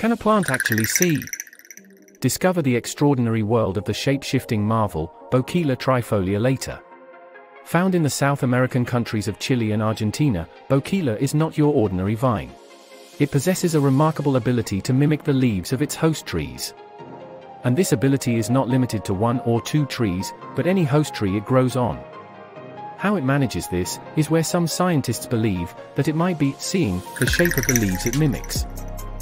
Can a plant actually see? Discover the extraordinary world of the shape-shifting marvel, Boquila trifoliolata. Found in the South American countries of Chile and Argentina, Boquila is not your ordinary vine. It possesses a remarkable ability to mimic the leaves of its host trees. And this ability is not limited to one or two trees, but any host tree it grows on. How it manages this, is where some scientists believe that it might be seeing the shape of the leaves it mimics.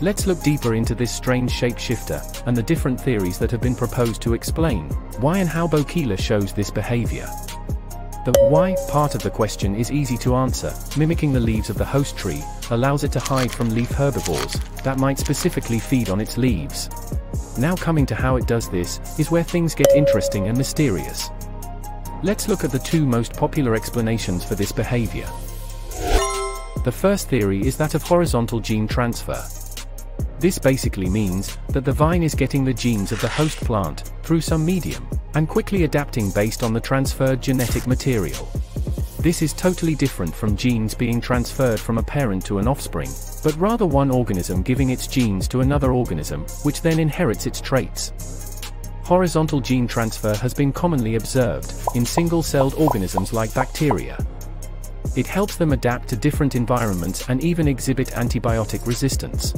Let's look deeper into this strange shapeshifter, and the different theories that have been proposed to explain why and how Boquila shows this behavior. The why part of the question is easy to answer, mimicking the leaves of the host tree, allows it to hide from leaf herbivores, that might specifically feed on its leaves. Now coming to how it does this, is where things get interesting and mysterious. Let's look at the two most popular explanations for this behavior. The first theory is that of horizontal gene transfer. This basically means that the vine is getting the genes of the host plant through some medium and quickly adapting based on the transferred genetic material. This is totally different from genes being transferred from a parent to an offspring, but rather one organism giving its genes to another organism, which then inherits its traits. Horizontal gene transfer has been commonly observed in single-celled organisms like bacteria. It helps them adapt to different environments and even exhibit antibiotic resistance.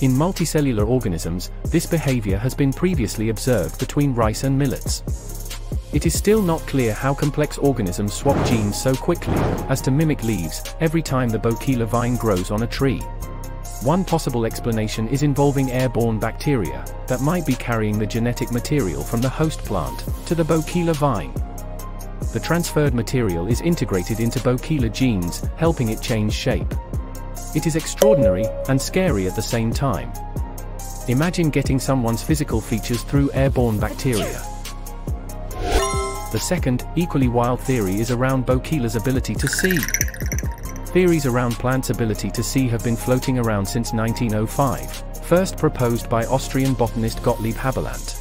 In multicellular organisms, this behavior has been previously observed between rice and millets. It is still not clear how complex organisms swap genes so quickly as to mimic leaves every time the Boquila vine grows on a tree. One possible explanation is involving airborne bacteria that might be carrying the genetic material from the host plant to the Boquila vine. The transferred material is integrated into Boquila genes, helping it change shape. It is extraordinary and scary at the same time. Imagine getting someone's physical features through airborne bacteria. The second, equally wild theory is around Boquila's ability to see. Theories around plants' ability to see have been floating around since 1905, first proposed by Austrian botanist Gottlieb Haberlandt.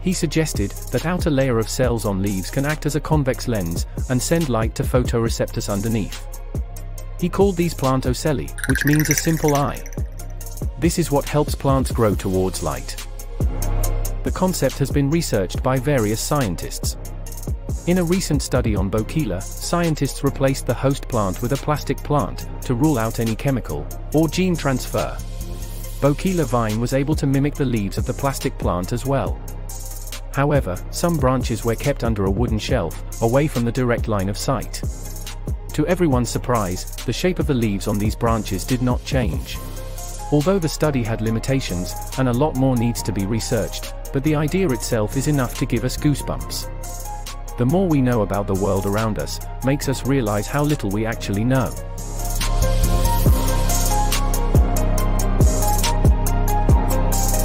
He suggested that outer layer of cells on leaves can act as a convex lens and send light to photoreceptors underneath. He called these plant ocelli, which means a simple eye. This is what helps plants grow towards light. The concept has been researched by various scientists. In a recent study on Boquila, scientists replaced the host plant with a plastic plant to rule out any chemical or gene transfer. Boquila vine was able to mimic the leaves of the plastic plant as well. However, some branches were kept under a wooden shelf, away from the direct line of sight. To everyone's surprise, the shape of the leaves on these branches did not change. Although the study had limitations, and a lot more needs to be researched, but the idea itself is enough to give us goosebumps. The more we know about the world around us, makes us realize how little we actually know.